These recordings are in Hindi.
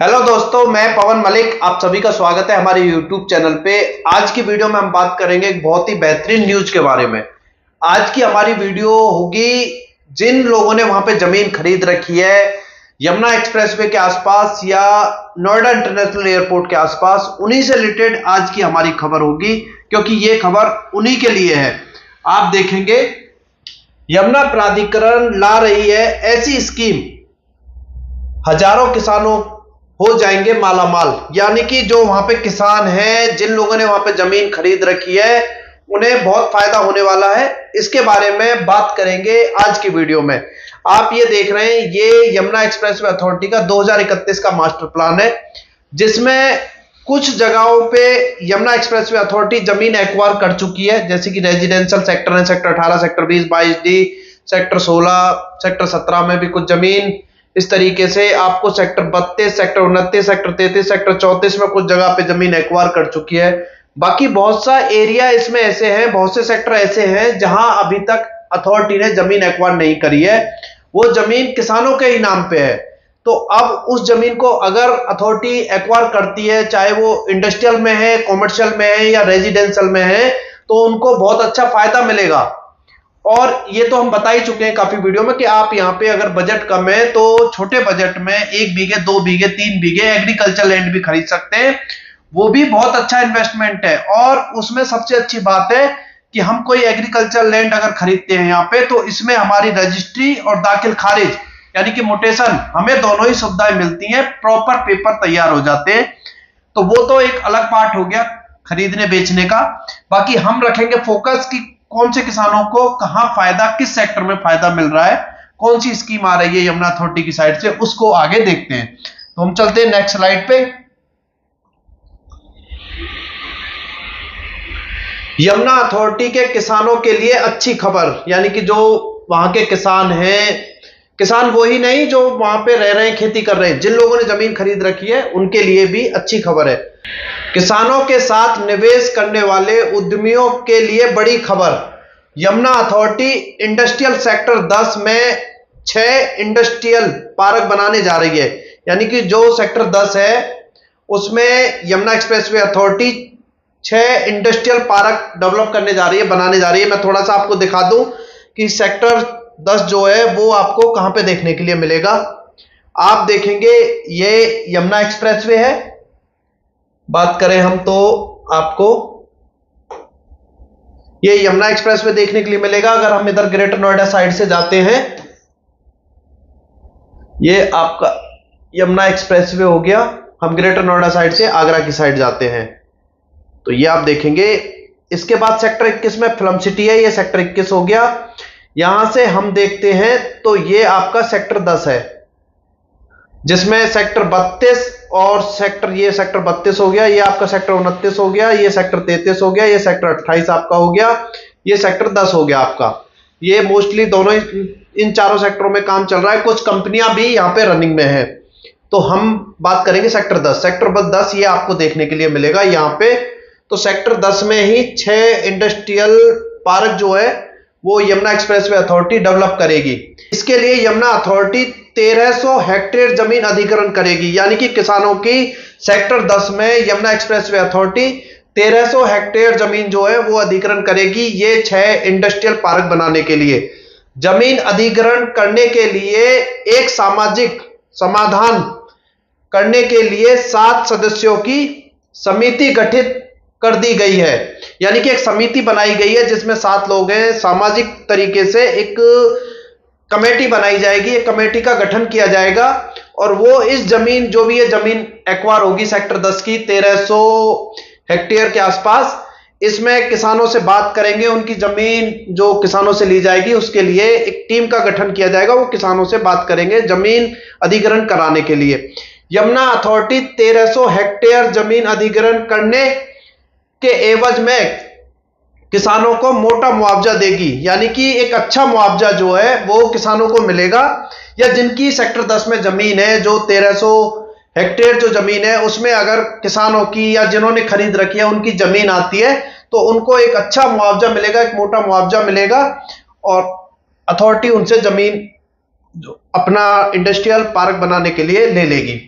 हेलो दोस्तों, मैं पवन मलिक, आप सभी का स्वागत है हमारे यूट्यूब चैनल पे। आज की वीडियो में हम बात करेंगे एक बहुत ही बेहतरीन न्यूज़ के बारे में। आज की हमारी वीडियो होगी, जिन लोगों ने वहाँ पे ज़मीन खरीद रखी है, यमुना एक्सप्रेसवे के आसपास या नोएडा इंटरनेशनल एयरपोर्ट के आसपास, उन्हीं से रिलेटेड आज की हमारी खबर होगी, क्योंकि ये खबर उन्हीं के लिए है। आप देखेंगे, यमुना प्राधिकरण ला रही है ऐसी स्कीम हज़ारों किसानों हो जाएँगे मालामाल। यानी कि जो वहाँ पे किसान हैं, जिन लोगों ने वहाँ पे ज़मीन खरीद रखी है, उन्हें बहुत फ़ायदा होने वाला है। इसके बारे में बात करेंगे आज की वीडियो में। आप ये देख रहे हैं, ये यमुना एक्सप्रेस वे अथॉरिटी का 2031 का मास्टर प्लान है, जिसमें कुछ जगहों पे यमुना एक्सप्रेस वे अथॉरिटी ज़मीन एक्वायर कर चुकी है, जैसे कि रेजिडेंशियल सेक्टर है sector 18 sector 20 22 D sector 16 sector 17 में भी कुछ ज़मीन। इस तरीके से आपको सेक्टर बत्तीस, सेक्टर उनतीस, सेक्टर तैतीस, सेक्टर चौतीस में कुछ जगह पे ज़मीन एक्वायर कर चुकी है। बाकी बहुत सा एरिया इसमें ऐसे हैं, बहुत से सेक्टर ऐसे हैं जहाँ अभी तक अथॉरिटी ने ज़मीन एक्वायर नहीं करी है। वो ज़मीन किसानों के ही नाम पे है। तो अब उस ज़मीन को अगर अथॉरिटी एक्वायर करती है, चाहे वो इंडस्ट्रियल में है कॉमर्शियल में है या रेजिडेंशियल में है तो उनको बहुत अच्छा फ़ायदा मिलेगा। और ये तो हम बता ही चुके हैं काफ़ी वीडियो में कि आप यहाँ पे अगर बजट कम है तो छोटे बजट में एक बीघे, दो बीघे, तीन बीघे एग्रीकल्चर लैंड भी खरीद सकते हैं। वो भी बहुत अच्छा इन्वेस्टमेंट है। और उसमें सबसे अच्छी बात है कि हम कोई एग्रीकल्चर लैंड अगर खरीदते हैं यहाँ पे तो इसमें हमारी रजिस्ट्री और दाखिल खारिज, यानी कि मोटेशन हमें दोनों ही सुविधाएँ मिलती हैं। प्रॉपर पेपर तैयार हो जाते हैं। तो वो तो एक अलग पार्ट हो गया खरीदने बेचने का। बाकी हम रखेंगे फोकस की कौन से किसानों को कहाँ फ़ायदा, किस सेक्टर में फ़ायदा मिल रहा है, कौन सी स्कीम आ रही है यमुना अथॉरिटी की साइड से, उसको आगे देखते हैं। तो हम चलते हैं नेक्स्ट स्लाइड पे। यमुना अथॉरिटी के किसानों के लिए अच्छी खबर, यानी कि जो वहाँ के किसान हैं किसान वो ही नहीं जो वहाँ पे रह रहे हैं, खेती कर रहे हैं। जिन लोगों ने ज़मीन खरीद रखी है, उनके लिए भी अच्छी खबर है। किसानों के साथ निवेश करने वाले उद्यमियों के लिए बड़ी खबर। यमुना अथॉरिटी इंडस्ट्रियल सेक्टर 10 में छह इंडस्ट्रियल पार्क बनाने जा रही है। यानी कि जो सेक्टर 10 है, उसमें यमुना एक्सप्रेसवे अथॉरिटी छह इंडस्ट्रियल पार्क डेवलप करने जा रही है, बनाने जा रही है। मैं थोड़ा सा आपको दिखा दूँ कि सेक्टर 10 जो है, वो आपको कहाँ पे देखने के लिए मिलेगा। आप देखेंगे, ये यमुना एक्सप्रेसवे है। बात करें हम तो आपको, ये यमुना एक्सप्रेस में देखने के लिए मिलेगा। अगर हम इधर ग्रेटर नोएडा साइड से जाते हैं, ये आपका यमुना एक्सप्रेस वे हो गया। हम ग्रेटर नोएडा साइड से आगरा की साइड जाते हैं। तो ये आप देखेंगे, इसके बाद सेक्टर 21 में फ़िल्म सिटी है, ये सेक्टर 21 हो गया। यहाँ से हम देखते हैं तो ये आपका सेक्टर 10 है, जिसमें सेक्टर 32 और सेक्टर, ये सेक्टर 32 हो गया, ये आपका सेक्टर उनतीस हो गया, ये सेक्टर 33 हो गया, ये सेक्टर 28 आपका हो गया, ये सेक्टर 10 हो गया आपका। ये मोस्टली दोनों इन चारों सेक्टरों में काम चल रहा है, कुछ कंपनियाँ भी यहाँ पे रनिंग में है। तो हम बात करेंगे सेक्टर 10 सेक्टर बस 10 ये आपको देखने के लिए मिलेगा यहाँ पे। तो सेक्टर 10 में ही छह इंडस्ट्रियल पार्क जो है वो यमुना एक्सप्रेसवे अथॉरिटी डेवलप करेगी। इसके लिए यमुना अथॉरिटी 1300 हेक्टेयर ज़मीन अधिग्रहण करेगी। यानी कि किसानों की सेक्टर 10 में यमुना एक्सप्रेसवे अथॉरिटी 1300 हेक्टेयर ज़मीन जो है वो अधिग्रहण करेगी ये छह इंडस्ट्रियल पार्क बनाने के लिए। ज़मीन अधिग्रहण करने के लिए एक सामाजिक समाधान करने के लिए सात सदस्यों की समिति गठित कर दी गई है। यानी कि एक समिति बनाई गई है जिसमें सात लोग हैं। सामाजिक तरीके से एक कमेटी बनाई जाएगी, एक कमेटी का गठन किया जाएगा। और वो इस ज़मीन, जो भी है ज़मीन एक्वार होगी सेक्टर 10 की 1300 हेक्टेयर के आसपास, इसमें किसानों से बात करेंगे। उनकी ज़मीन जो किसानों से ली जाएगी, उसके लिए एक टीम का गठन किया जाएगा। वो किसानों से बात करेंगे ज़मीन अधिग्रहण कराने के लिए। यमुना अथॉरिटी 1300 हेक्टेयर ज़मीन अधिग्रहण करने के एवज में किसानों को मोटा मुआवजा देगी, यानी कि एक अच्छा मुआवजा जो है, वो किसानों को मिलेगा। या जिनकी सेक्टर 10 में ज़मीन है, जो 1300 हेक्टेयर जो ज़मीन है, उसमें अगर किसानों की या जिन्होंने खरीद रखी है, उनकी ज़मीन आती है तो उनको एक अच्छा मुआवजा मिलेगा, एक मोटा मुआवजा मिलेगा, और अथॉरिटी उनसे ज़मीन अपना इंडस्ट्रियल पार्क बनाने के लिए ले लेगी।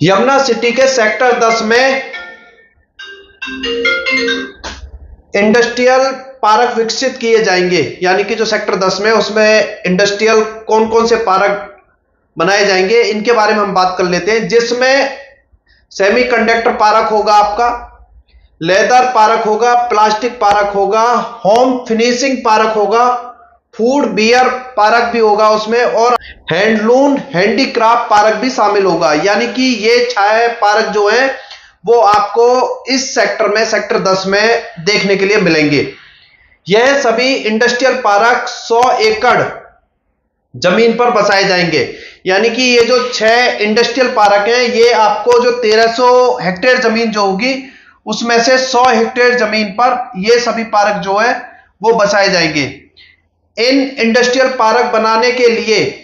यमुना सिटी के सेक्टर 10 में इंडस्ट्रियल पार्क विकसित किए जाएँगे, यानी कि जो सेक्टर 10 में उसमें इंडस्ट्रियल कौन कौन से पार्क बनाए जाएँगे, इनके बारे में हम बात कर लेते हैं, जिसमें सेमीकंडक्टर पार्क होगा आपका, लेदर पार्क होगा, प्लास्टिक पार्क होगा, होम फिनिशिंग पार्क होगा, फ़ूड बियर पार्क भी होगा उसमें, और हैंडलूम, हैंडीक्राफ्ट पार्क भी शामिल होगा, यानी कि ये छाया पार्क जो है वो आपको इस सेक्टर में सेक्टर 10 में देखने के लिए मिलेंगे। यह सभी इंडस्ट्रियल पार्क 100 एकड़ ज़मीन पर बसाए जाएँगे। यानी कि ये जो छह इंडस्ट्रियल पार्क हैं, ये आपको जो 1300 हेक्टेयर ज़मीन जो होगी, उसमें से 100 हेक्टेयर ज़मीन पर ये सभी पार्क जो है, वो बसाए जाएँगे। इन इंडस्ट्रियल पार्क बनाने के लिए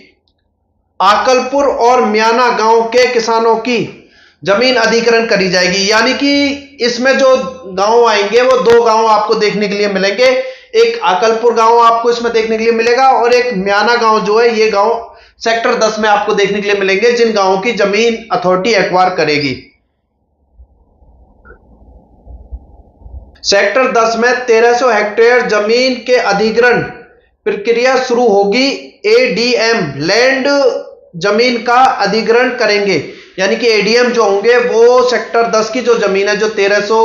आकलपुर और म्याना गाँव के किसानों की ज़मीन अधिकरण करी जाएगी। यानी कि इसमें जो गाँव आएँगे, वो दो गाँव आपको देखने के लिए मिलेंगे। एक आकलपुर गाँव आपको इसमें देखने के लिए मिलेगा और एक म्याना गाँव जो है, ये गाँव सेक्टर 10 में आपको देखने के लिए मिलेंगे, जिन गाँवों की ज़मीन अथॉरिटी एक्वायर करेगी। सेक्टर 10 में 1300 हेक्टेयर ज़मीन के अधिग्रहण प्रक्रिया शुरू होगी। एडीएम लैंड ज़मीन का अधिग्रहण करेंगे। यानी कि एडीएम जो होंगे, वो सेक्टर 10 की जो ज़मीन है, जो 1300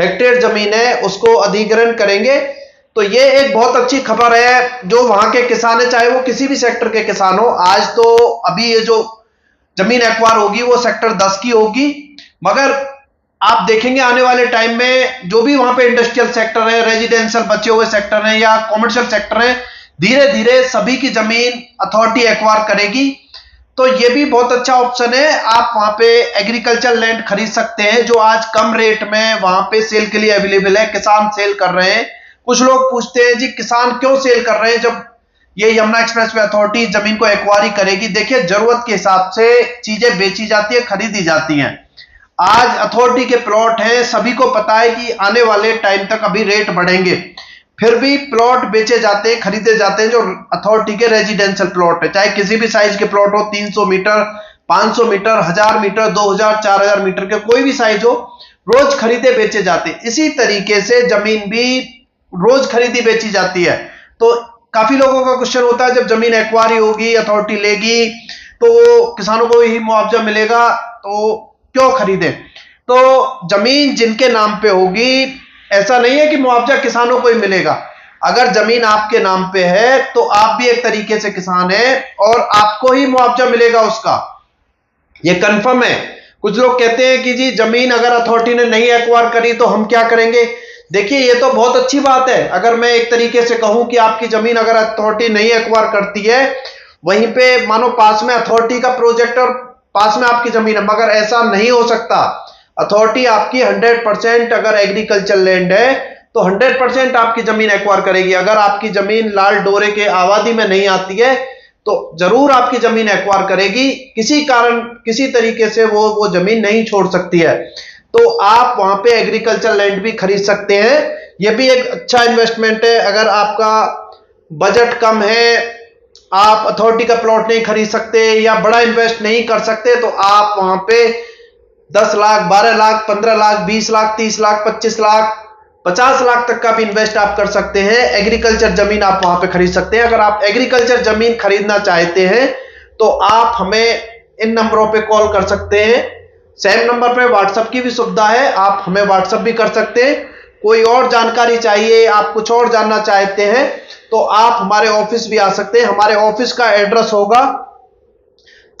हेक्टेयर ज़मीन है, उसको अधिग्रहण करेंगे। तो ये एक बहुत अच्छी खबर है, जो वहाँ के किसान है, चाहे वो किसी भी सेक्टर के किसान हो। आज तो अभी ये जो ज़मीन एक्वायर होगी, वो सेक्टर 10 की होगी। मगर आप देखेंगे आने वाले टाइम में, जो भी वहाँ पे इंडस्ट्रियल सेक्टर है रेजिडेंशियल बचे हुए सेक्टर है, या कॉमर्शियल सेक्टर है धीरे धीरे सभी की ज़मीन अथॉरिटी एक्वायर करेगी। तो ये भी बहुत अच्छा ऑप्शन है। आप वहाँ पे एग्रीकल्चर लैंड खरीद सकते हैं, जो आज कम रेट में वहाँ पे सेल के लिए अवेलेबल है। किसान सेल कर रहे हैं। कुछ लोग पूछते हैं, जी, किसान क्यों सेल कर रहे हैं? जब ये यमुना एक्सप्रेस वे अथॉरिटी ज़मीन को एक्वायरी करेगी, देखिए, ज़रूरत के हिसाब से चीज़ें बेची जाती है, खरीदी जाती हैं। आज अथॉरिटी के प्लॉट हैं, सभी को पता है कि आने वाले टाइम तक अभी रेट बढ़ेंगे। फिर भी प्लॉट बेचे जाते हैं, खरीदे जाते हैं, जो अथॉरिटी के रेजिडेंशियल प्लॉट है। चाहे किसी भी साइज़ के प्लॉट हो 300 मीटर 500 मीटर, हज़ार मीटर 2000 4000 मीटर के कोई भी साइज़ हो, रोज खरीदे बेचे जाते हैं। इसी तरीके से ज़मीन भी रोज खरीदी बेची जाती है। तो काफ़ी लोगों का क्वेश्चन होता है, जब ज़मीन एक्वारी होगी अथॉरिटी लेगी तो किसानों को ही मुआवजा मिलेगा तो क्यों खरीदे? तो ज़मीन जिनके नाम पे होगी ऐसा नहीं है कि मुआवजा किसानों को ही मिलेगा। अगर ज़मीन आपके नाम पे है तो आप भी एक तरीके से किसान है और आपको ही मुआवजा मिलेगा उसका। ये कंफर्म है। कुछ लोग कहते हैं कि जी, ज़मीन अगर अथॉरिटी ने नहीं एक्वायर करी तो हम क्या करेंगे? देखिए, ये तो बहुत अच्छी बात है। अगर मैं एक तरीके से कहूँ कि आपकी ज़मीन अगर अथॉरिटी नहीं एक्वायर करती है, वहीं पे मानो पास में अथॉरिटी का प्रोजेक्ट और पास में आपकी ज़मीन है, मगर ऐसा नहीं हो सकता। अथॉरिटी आपकी 100 परसेंट अगर एग्रीकल्चर लैंड है तो 100 परसेंट आपकी ज़मीन एक्वायर करेगी। अगर आपकी ज़मीन लाल डोरे के आबादी में नहीं आती है तो ज़रूर आपकी ज़मीन एक्वायर करेगी। किसी कारण, किसी तरीके से वो वो ज़मीन नहीं छोड़ सकती है। तो आप वहाँ पे एग्रीकल्चर लैंड भी खरीद सकते हैं। ये भी एक अच्छा इन्वेस्टमेंट है। अगर आपका बजट कम है, आप अथॉरिटी का प्लॉट नहीं खरीद सकते या बड़ा इन्वेस्ट नहीं कर सकते तो आप वहाँ पे दस लाख, बारह लाख, पंद्रह लाख, बीस लाख, तीस लाख, पच्चीस लाख, पचास लाख तक का भी इन्वेस्ट आप कर सकते हैं। एग्रीकल्चर ज़मीन आप वहाँ पे खरीद सकते हैं। अगर आप एग्रीकल्चर ज़मीन खरीदना चाहते हैं तो आप हमें इन नंबरों पे कॉल कर सकते हैं। सेम नंबर पे व्हाट्सएप की भी सुविधा है। आप हमें व्हाट्सएप भी कर सकते हैं। कोई और जानकारी चाहिए, आप कुछ और जानना चाहते हैं तो आप हमारे ऑफ़िस भी आ सकते हैं। हमारे ऑफ़िस का एड्रेस होगा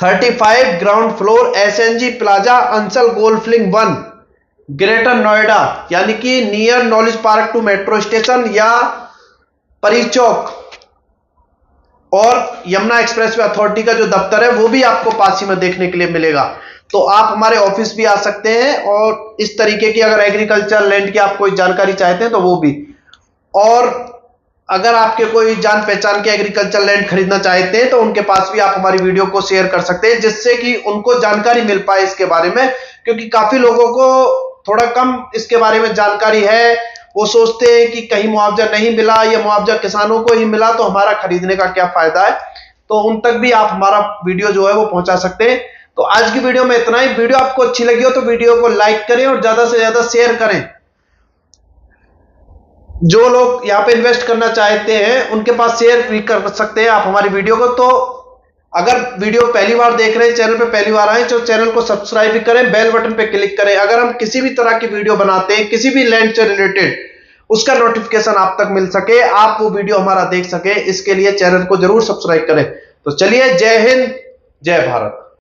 35 ground floor SNG plaza Ansal golflink one greater Noida यानी कि near knowledge park two metro station या परिचौक और यमुना एक्सप्रेस वे अथॉरिटी का जो दफ्तर है, वो भी आपको पास ही में देखने के लिए मिलेगा। तो आप हमारे ऑफ़िस भी आ सकते हैं और इस तरीके की अगर एग्रीकल्चर लैंड की आप कोई जानकारी चाहते हैं तो वो भी। और अगर आपके कोई जान पहचान के एग्रीकल्चर लैंड खरीदना चाहते हैं तो उनके पास भी आप हमारी वीडियो को शेयर कर सकते हैं, जिससे कि उनको जानकारी मिल पाए इसके बारे में, क्योंकि काफ़ी लोगों को थोड़ा कम इसके बारे में जानकारी है। वो सोचते हैं कि कहीं मुआवजा नहीं मिला, या मुआवजा किसानों को ही मिला तो हमारा खरीदने का क्या फ़ायदा है? तो उन तक भी आप हमारा वीडियो जो है वो पहुँचा सकते हैं। तो आज की वीडियो में इतना ही। वीडियो आपको अच्छी लगी हो तो वीडियो को लाइक करें और ज़्यादा से ज़्यादा शेयर करें। जो लोग यहाँ पे इन्वेस्ट करना चाहते हैं, उनके पास शेयर भी कर सकते हैं आप हमारी वीडियो को। तो अगर वीडियो पहली बार देख रहे हैं चैनल पे पहली बार आए तो चैनल को सब्सक्राइब भी करें बेल बटन पे क्लिक करें। अगर हम किसी भी तरह की वीडियो बनाते हैं, किसी भी लैंड से रिलेटेड उसका नोटिफिकेशन आप तक मिल सके, आप वो वीडियो हमारा देख सके, इसके लिए चैनल को ज़रूर सब्सक्राइब करें। तो चलिए, जय हिंद, जय भारत।